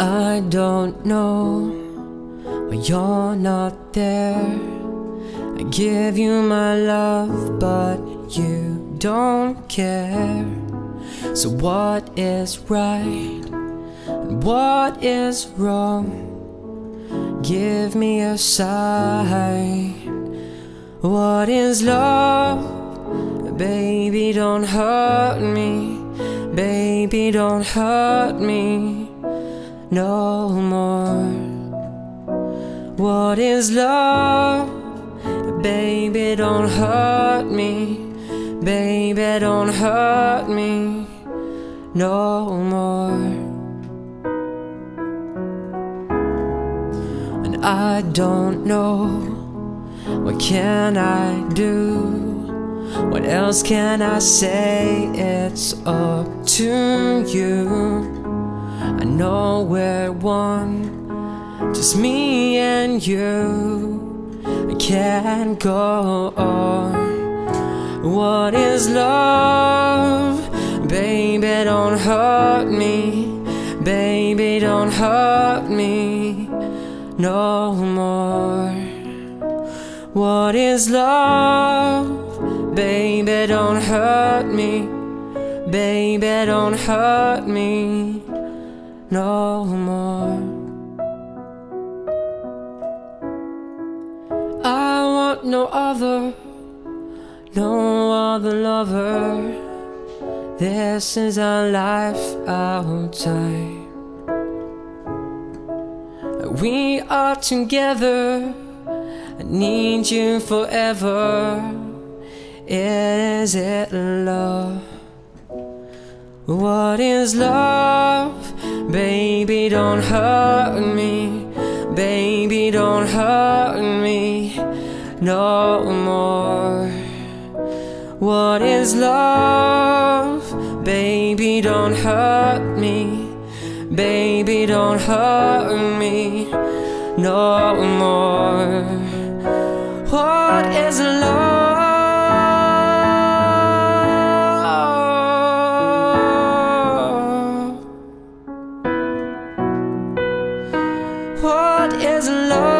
I don't know why you're not there. I give you my love, but you don't care. So, what is right and what is wrong? Give me a sign. What is love? Baby, don't hurt me. Baby, don't hurt me no more. What is love? Baby, don't hurt me. Baby, don't hurt me no more. And I don't know what can I do? What else can I say? It's up to you. I know we're one, just me and you. I can't go on. What is love? Baby, don't hurt me. Baby, don't hurt me no more. What is love? Baby, don't hurt me. Baby, don't hurt me no more. I want no other, no other lover. This is our life, our time. We are together. I need you forever. Is it love? What is love? Baby, don't hurt me. Baby, don't hurt me no more. What is love? Baby, don't hurt me. Baby, don't hurt me no more. What is love? What is love?